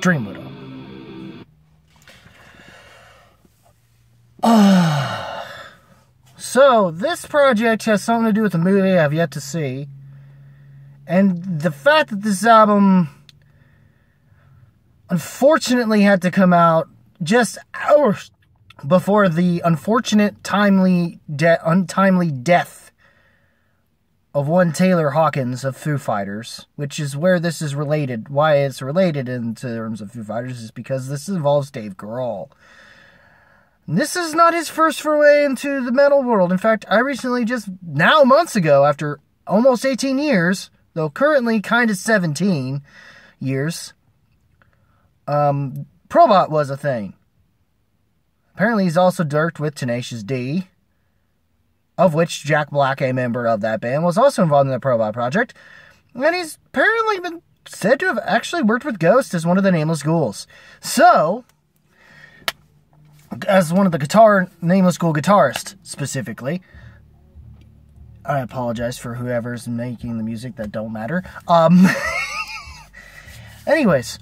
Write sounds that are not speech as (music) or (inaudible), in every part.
Dream Widow. Dream. Uh, (sighs) so, this project has something to do with a movie I've yet to see. And the fact that this album unfortunately had to come out just hours before the unfortunate timely de- untimely death of one Taylor Hawkins of Foo Fighters, which is where this is related. Why it's related in terms of Foo Fighters is because this involves Dave Grohl. This is not his first foray into the metal world. In fact, I recently just now months ago, after almost 18 years, though currently kind of 17 years, um, Probot was a thing. Apparently, he's also dirked with Tenacious D, of which Jack Black, a member of that band, was also involved in the Probot project. And he's apparently been said to have actually worked with Ghost as one of the Nameless Ghouls. So, as one of the guitar Nameless Ghoul guitarists specifically, I apologize for whoever's making the music that don't matter. Um, (laughs) anyways,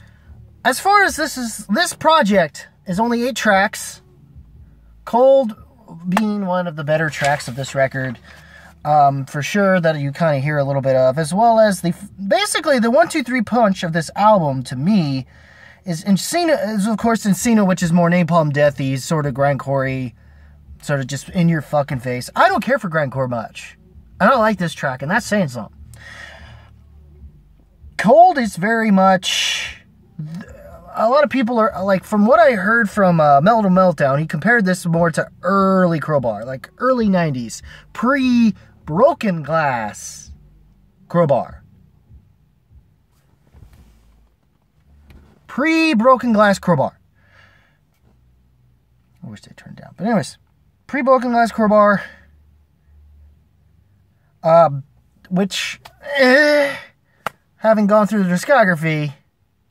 as far as this is, this project is only eight tracks. Cold being one of the better tracks of this record, um, for sure that you kind of hear a little bit of, as well as the basically the one two three punch of this album to me is Encino, is of course Encino, which is more Napalm Deathy, sort of grindcore sort of just in your fucking face. I don't care for grindcore much. I don't like this track, and that's saying something. Cold is very much a lot of people are like from what I heard from uh, Metal Meltdown, he compared this more to early Crowbar, like early '90s, pre Broken Glass Crowbar, pre Broken Glass Crowbar. I wish they turned down, but anyways, pre Broken Glass Crowbar, uh, which, eh, having gone through the discography,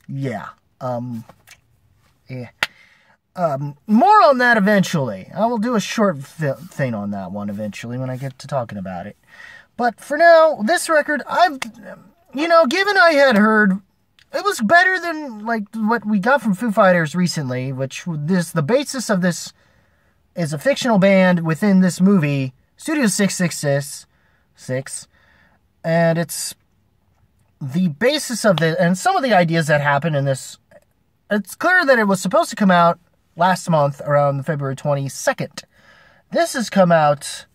yeah um, yeah. Um, more on that eventually. I will do a short thing on that one eventually when I get to talking about it. But for now, this record, I've, you know, given I had heard, it was better than like what we got from Foo Fighters recently, which this the basis of this is a fictional band within this movie, Studio Six Six Six Six, and it's the basis of the and some of the ideas that happen in this it's clear that it was supposed to come out last month around February 22nd. This has come out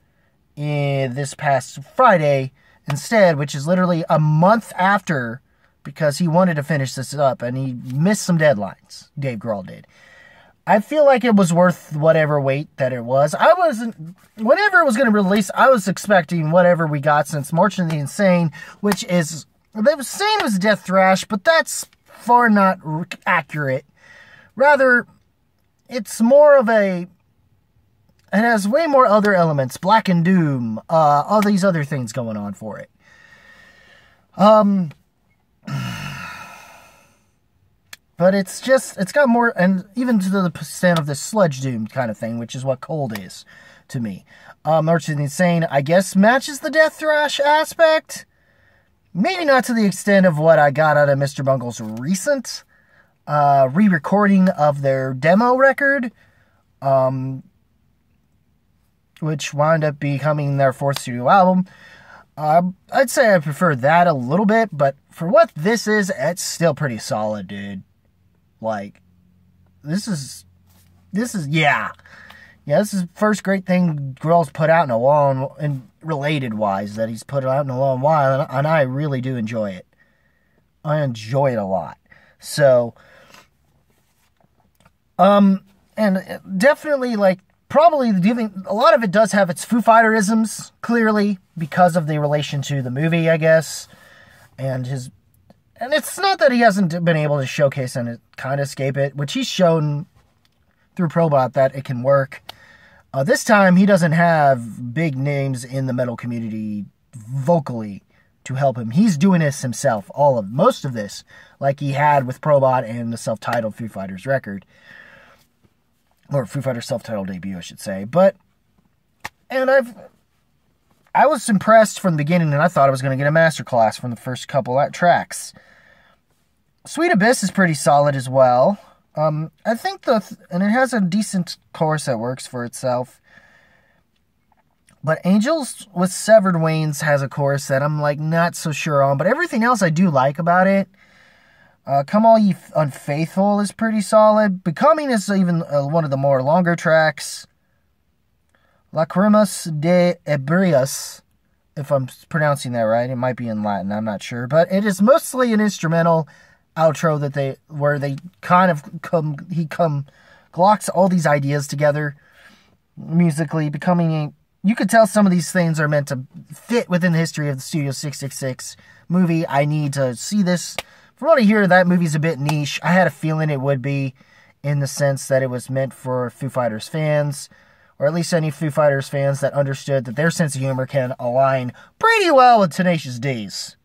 in this past Friday instead, which is literally a month after because he wanted to finish this up and he missed some deadlines. Dave Grohl did. I feel like it was worth whatever wait that it was. I wasn't, whenever it was going to release, I was expecting whatever we got since March of the Insane, which is, they were saying it was Death Thrash, but that's far not accurate. Rather, it's more of a. It has way more other elements, Black and Doom, uh, all these other things going on for it. Um, (sighs) but it's just it's got more, and even to the extent of the sludge doom kind of thing, which is what Cold is to me. Um, of the Insane, I guess, matches the Death Thrash aspect. Maybe not to the extent of what I got out of Mr. Bungle's recent uh, re recording of their demo record, um, which wound up becoming their fourth studio album. Uh, I'd say I prefer that a little bit, but for what this is, it's still pretty solid, dude. Like, this is, this is, yeah. Yeah, this is the first great thing Grohl's put out in a long, and related wise that he's put out in a long while, and I really do enjoy it. I enjoy it a lot. So, um, and definitely like probably giving a lot of it does have its Foo Fighterisms clearly because of the relation to the movie, I guess, and his. And it's not that he hasn't been able to showcase and kind of escape it, which he's shown through Probot that it can work. Uh, this time, he doesn't have big names in the metal community vocally to help him. He's doing this himself, all of most of this, like he had with Probot and the self-titled Foo Fighters record, or Foo Fighters self-titled debut, I should say. But and I've I was impressed from the beginning, and I thought I was going to get a masterclass from the first couple tracks. Sweet Abyss is pretty solid as well. Um, I think the and it has a decent chorus that works for itself. But Angels with Severed Wings has a chorus that I'm like not so sure on, but everything else I do like about it. Uh, Come All Ye Unfaithful is pretty solid. Becoming is even uh, one of the more longer tracks. Lacrimus Dei Ebrius, if I'm pronouncing that right, it might be in Latin, I'm not sure, but it is mostly an instrumental outro that they where they kind of come he come glocks all these ideas together musically, becoming a you could tell some of these things are meant to fit within the history of the Studio 666 movie. I need to see this. From what I hear, that movie's a bit niche. I had a feeling it would be in the sense that it was meant for Foo Fighters fans, or at least any Foo Fighters fans that understood that their sense of humor can align pretty well with Tenacious D's.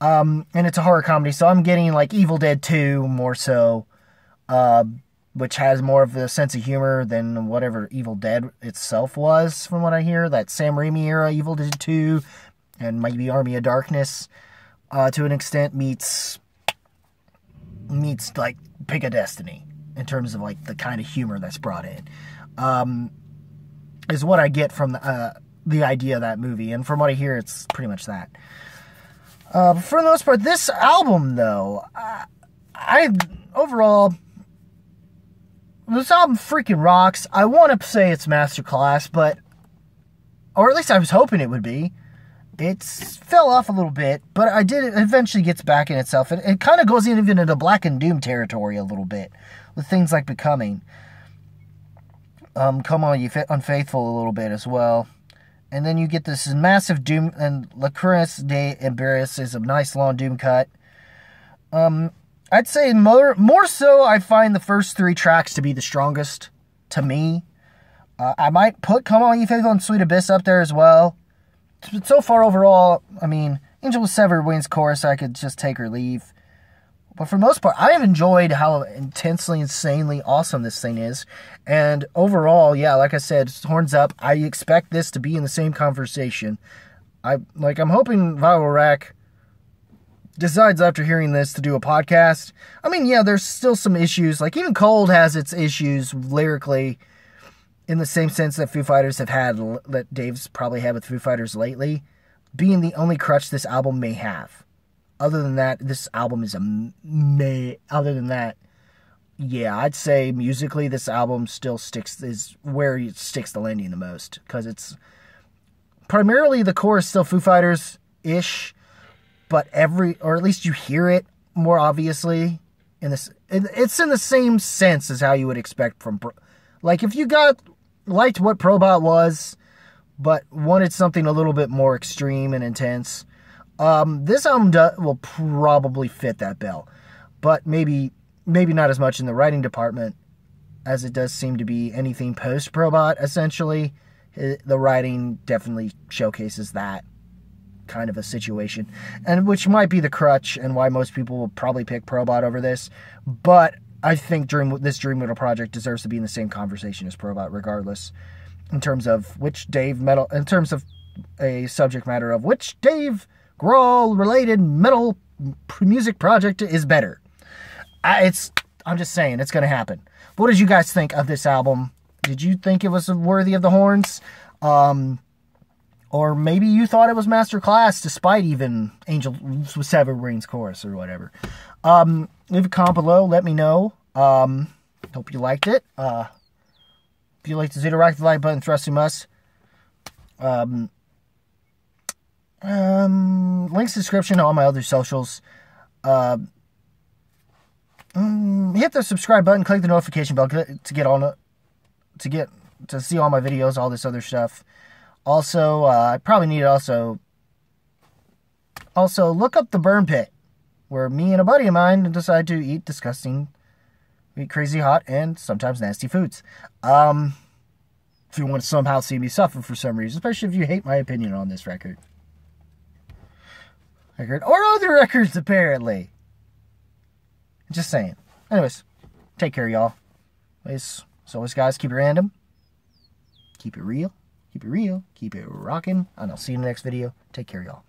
Um, and it's a horror comedy, so I'm getting like Evil Dead 2 more so. Uh, which has more of a sense of humor than whatever Evil Dead itself was, from what I hear. That Sam Raimi era Evil Dead 2 and maybe Army of Darkness uh, to an extent meets meets like Pick a Destiny in terms of like the kind of humor that's brought in. Um, is what I get from the, uh, the idea of that movie, and from what I hear, it's pretty much that. Uh, for the most part, this album though, I, I overall this album freaking rocks. I want to say it's masterclass, but or at least I was hoping it would be. It fell off a little bit, but I did. It eventually gets back in itself, and it kind of goes even into Black and Doom territory a little bit with things like Becoming. Um, come on, you unfaithful a little bit as well, and then you get this massive Doom and Lacris de Embarrass is a nice long Doom cut. Um, I'd say more more so. I find the first three tracks to be the strongest to me. Uh, I might put "Come On, You Faithful" and "Sweet Abyss" up there as well. So far, overall, I mean, "Angel with Severed Wings" chorus, I could just take or leave. But for most part, I have enjoyed how intensely, insanely awesome this thing is. And overall, yeah, like I said, horns up. I expect this to be in the same conversation. I like. I'm hoping Viral Rack decides after hearing this to do a podcast. I mean, yeah, there's still some issues. Like even Cold has its issues lyrically, in the same sense that Foo Fighters have had that Dave's probably had with Foo Fighters lately, being the only crutch this album may have. Other than that, this album is a may. Other than that, yeah, I'd say musically this album still sticks is where it sticks the landing the most because it's primarily the chorus still Foo Fighters ish but every or at least you hear it more obviously in this it's in the same sense as how you would expect from like if you got liked what probot was but wanted something a little bit more extreme and intense um, this album will probably fit that bill but maybe maybe not as much in the writing department as it does seem to be anything post probot essentially the writing definitely showcases that kind of a situation, and which might be the crutch and why most people will probably pick Probot over this. But I think Dream this Dream Metal project deserves to be in the same conversation as Probot, regardless, in terms of which Dave metal, in terms of a subject matter of which Dave Grohl related metal music project is better. I, it's I'm just saying it's going to happen. What did you guys think of this album? Did you think it was worthy of the horns? Um, or maybe you thought it was master class despite even Angel with Severed Wings chorus or whatever. Um, leave a comment below. Let me know. Um, hope you liked it. Uh, if you like to zero rock the like button, thrust you must. Um, um, links description to all my other socials. Uh, um, hit the subscribe button, click the notification bell to get on to get to see all my videos, all this other stuff. Also, uh, I probably need to also also look up the burn pit, where me and a buddy of mine decide to eat disgusting, eat crazy hot and sometimes nasty foods. Um, if you want to somehow see me suffer for some reason, especially if you hate my opinion on this record, record or other records apparently. Just saying. Anyways, take care, y'all. As always, guys, keep it random, keep it real. Keep it real, keep it rocking, and I'll see you in the next video. Take care, y'all.